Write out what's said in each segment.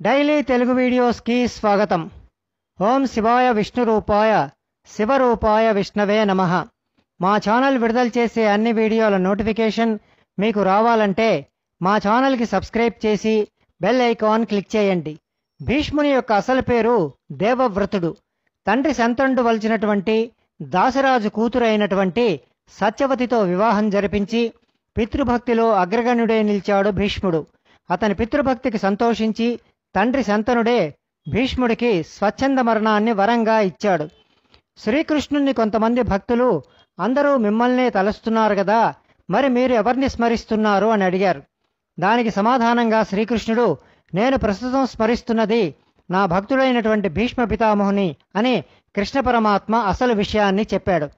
Daily Telugu వీడియోస్కి స్వాగతం. ఓం శివాయ విష్ణురూపాయ శివరూపాయ విష్ణవే నమ. మా ఛానల్ విడుదల చేసే అన్ని వీడియోల నోటిఫికేషన్ మీకు రావాలంటే మా ఛానల్కి సబ్స్క్రైబ్ చేసి బెల్ ఐకాన్ క్లిక్ చేయండి. భీష్ముని యొక్క అసలు పేరు దేవవ్రతుడు. తండ్రి సంతండు వలచినటువంటి దాసరాజు కూతురు అయినటువంటి సత్యవతితో వివాహం జరిపించి పితృభక్తిలో అగ్రగణ్యుడై నిలిచాడు భీష్ముడు. అతని పితృభక్తికి సంతోషించి తండ్రి శంతనుడే భీష్ముడికి స్వచ్ఛంద మరణాన్ని వరంగా ఇచ్చాడు. శ్రీకృష్ణుణ్ణి కొంతమంది భక్తులు అందరూ మిమ్మల్నే తలుస్తున్నారు కదా మరి మీరు ఎవరిని స్మరిస్తున్నారు? అని అడిగారు. దానికి సమాధానంగా శ్రీకృష్ణుడు నేను ప్రస్తుతం స్మరిస్తున్నది నా భక్తుడైనటువంటి భీష్మ పితామహుని అని కృష్ణ పరమాత్మ అసలు విషయాన్ని చెప్పాడు.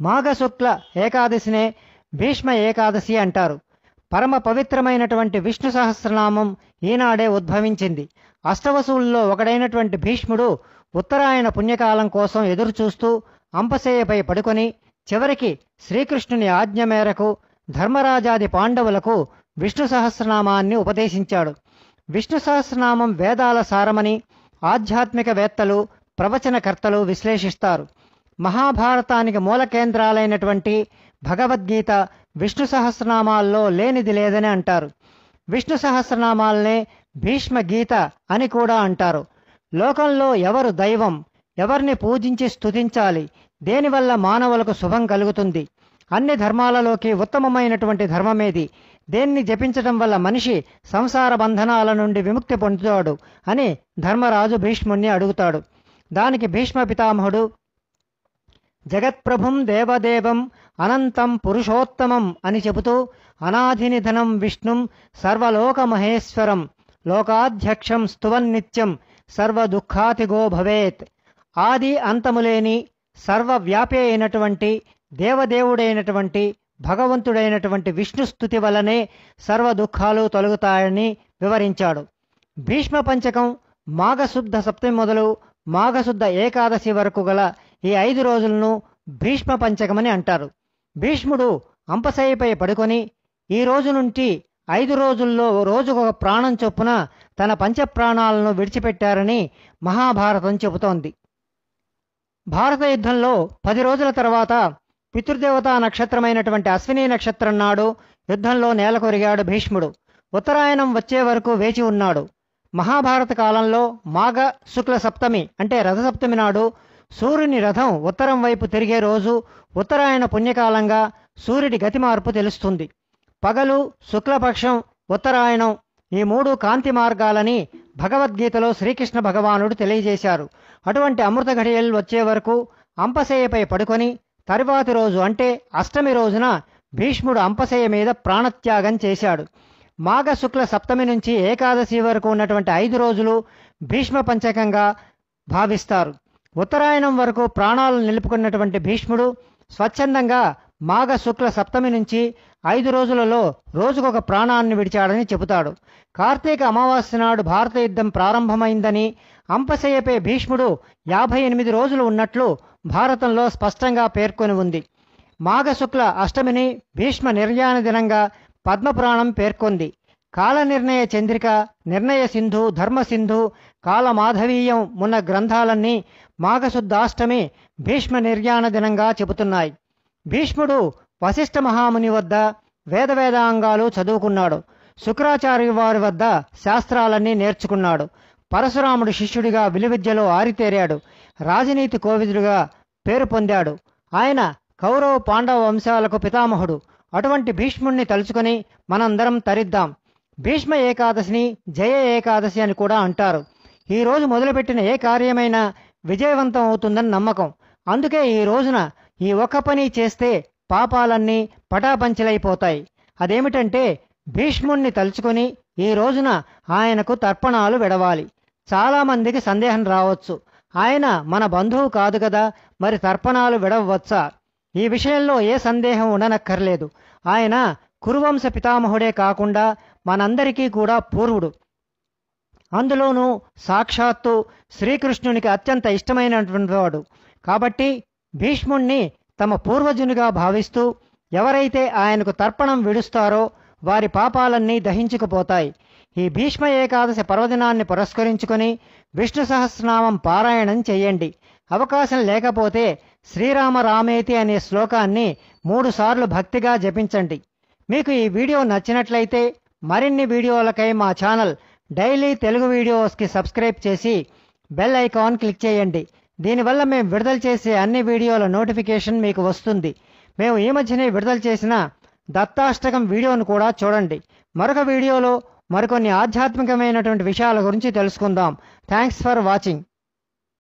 మాఘశుక్ల ఏకాదశినే భీష్మ ఏకాదశి అంటారు. పరమ పవిత్రమైనటువంటి విష్ణు సహస్రనామం ఈనాడే ఉద్భవించింది. అష్టవసువుల్లో ఒకడైనటువంటి భీష్ముడు ఉత్తరాయణ పుణ్యకాలం కోసం ఎదురుచూస్తూ అంపశయ్యపై పడుకొని చివరికి శ్రీకృష్ణుని ఆజ్ఞ మేరకు ధర్మరాజాది పాండవులకు విష్ణు సహస్రనామాన్ని ఉపదేశించాడు. విష్ణు సహస్రనామం వేదాల సారమని ఆధ్యాత్మికవేత్తలు ప్రవచనకర్తలు విశ్లేషిస్తారు. మహాభారతానికి మూల కేంద్రాలైనటువంటి భగవద్గీత విష్ణు సహస్రనామాల్లో లేనిది లేదని అంటారు. విష్ణు సహస్రనామాలనే భీష్మ గీత అని కూడా అంటారు. లోకంలో ఎవరు దైవం ఎవరిని పూజించి స్తుతించాలి దేనివల్ల మానవులకు శుభం కలుగుతుంది? అన్ని ధర్మాలలోకి ఉత్తమమైనటువంటి ధర్మమేది? దేన్ని జపించటం వల్ల మనిషి సంసార బంధనాల నుండి విముక్తి పొందుతాడు అని ధర్మరాజు భీష్ముణ్ణి అడుగుతాడు. దానికి భీష్మ పితామహుడు జగత్ప్రభుం దేవదేవం అనంతం పురుషోత్తమం అని చెబుతూ అనాధినిధనం విష్ణుం సర్వలోకమహేశ్వరం లోకాధ్యక్షం స్తువన్నిత్యం సర్వదుఃఖాతిగో భవేత్. ఆది అంతములేని సర్వవ్యాపి అయినటువంటి దేవదేవుడైనటువంటి భగవంతుడైనటువంటి విష్ణుస్థుతి వల్లనే సర్వ దుఃఖాలు తొలగుతాయని వివరించాడు. భీష్మ పంచకం మాఘశుద్ధ సప్తమి మొదలు మాఘశుద్ధ ఏకాదశి వరకు గల ఈ ఐదు రోజులను భీష్మ పంచకమని అంటారు. భీష్ముడు అంపశయ్యపై పడుకొని ఈ రోజు నుండి ఐదు రోజుల్లో రోజుకొక ప్రాణం చొప్పున తన పంచప్రాణాలను విడిచిపెట్టారని మహాభారతం చెబుతోంది. భారత యుద్ధంలో పది రోజుల తర్వాత పితృదేవతా నక్షత్రమైనటువంటి అశ్విని నక్షత్రం నాడు యుద్ధంలో నేలకొరిగాడు భీష్ముడు. ఉత్తరాయణం వచ్చే వరకు వేచి ఉన్నాడు. మహాభారత కాలంలో మాఘ శుక్ల సప్తమి అంటే రథసప్తమి నాడు సూర్యుని రథం ఉత్తరం వైపు తిరిగే రోజు ఉత్తరాయణ పుణ్యకాలంగా సూర్యుడి గతి మార్పు తెలుస్తుంది. పగలు శుక్లపక్షం ఉత్తరాయణం ఈ మూడు కాంతి మార్గాలని భగవద్గీతలో శ్రీకృష్ణ భగవానుడు తెలియజేశారు. అటువంటి అమృత ఘడియలు వచ్చే వరకు అంపశయ్యపై పడుకొని తరువాతి రోజు అంటే అష్టమి రోజున భీష్ముడు అంపశయ్య మీద ప్రాణత్యాగం చేశాడు. మాఘ శుక్ల సప్తమి నుంచి ఏకాదశి వరకు ఉన్నటువంటి ఐదు రోజులు భీష్మ పంచకంగా భావిస్తారు. ఉత్తరాయణం వరకు ప్రాణాలు నిలుపుకున్నటువంటి భీష్ముడు స్వచ్ఛందంగా మాఘ శుక్ల సప్తమి నుంచి ఐదు రోజులలో రోజుకొక ప్రాణాన్ని విడిచాడని చెబుతాడు. కార్తీక అమావాస్య నాడు భారత యుద్ధం ప్రారంభమైందని అంపశయ్యపై భీష్ముడు యాభై ఎనిమిది రోజులు ఉన్నట్లు భారతంలో స్పష్టంగా పేర్కొని ఉంది. మాఘశుక్ల అష్టమిని భీష్మ నిర్యాణ దినంగా పద్మపురాణం పేర్కొంది. కాల నిర్ణయ చంద్రిక నిర్ణయ సింధు ధర్మసింధు కాలమాధవీయం మున్న గ్రంథాలన్నీ మాఘశుద్ధాష్టమి భీష్మ నిర్యాణ దినంగా చెబుతున్నాయి. భీష్ముడు వశిష్ఠ మహాముని వద్ద వేదవేదాంగాలు చదువుకున్నాడు. శుక్రాచార్య వారి వద్ద శాస్త్రాలన్నీ నేర్చుకున్నాడు. పరశురాముడు శిష్యుడిగా విలువిద్యలో ఆరితేరాడు. రాజనీతి కోవిదుడిగా పేరు పొందాడు. ఆయన కౌరవ పాండవ వంశాలకు పితామహుడు. అటువంటి భీష్ముణ్ణి తలుచుకొని మనందరం తరిద్దాం. భీష్మ ఏకాదశిని జయ ఏకాదశి అని కూడా అంటారు. ఈరోజు మొదలుపెట్టిన ఏ కార్యమైనా విజయవంతం అవుతుందని నమ్మకం. అందుకే ఈ రోజున ఈ ఒక్క పని చేస్తే పాపాలన్నీ పటాపంచలైపోతాయి. అదేమిటంటే భీష్ముణ్ణి తలుచుకొని ఈ రోజున ఆయనకు తర్పణాలు విడవాలి. చాలామందికి సందేహం రావచ్చు. ఆయన మన బంధువు కాదు కదా మరి తర్పణాలు విడవచ్చా? ఈ విషయంలో ఏ సందేహం ఉండనక్కర్లేదు. ఆయన కురువంశ పితామహుడే కాకుండా మనందరికీ కూడా పూర్వుడు. అందులోనూ సాక్షాత్తు శ్రీకృష్ణునికి అత్యంత ఇష్టమైనటువంటి వాడు. కాబట్టి భీష్ముణ్ణి తమ పూర్వజునిగా భావిస్తూ ఎవరైతే ఆయనకు తర్పణం విడుస్తారో వారి పాపాలన్నీ దహించుకుపోతాయి. ఈ భీష్మ ఏకాదశి పర్వదినాన్ని పురస్కరించుకొని విష్ణు సహస్రనామం పారాయణం చేయండి. అవకాశం లేకపోతే శ్రీరామ రామేతి అనే శ్లోకాన్ని మూడుసార్లు భక్తిగా జపించండి. మీకు ఈ వీడియో నచ్చినట్లయితే మరిన్ని వీడియోలకై మా ఛానల్ డైలీ తెలుగు వీడియోస్కి సబ్స్క్రైబ్ చేసి బెల్ ఐకాన్ క్లిక్ చేయండి. దీనివల్ల మేము విడుదల చేసే అన్ని వీడియోల నోటిఫికేషన్ మీకు వస్తుంది. మేము ఈ మధ్యనే విడుదల చేసిన దత్తాష్టకం వీడియోను కూడా చూడండి. మరొక వీడియోలో మరికొన్ని ఆధ్యాత్మికమైనటువంటి విషయాల గురించి తెలుసుకుందాం. Thanks for watching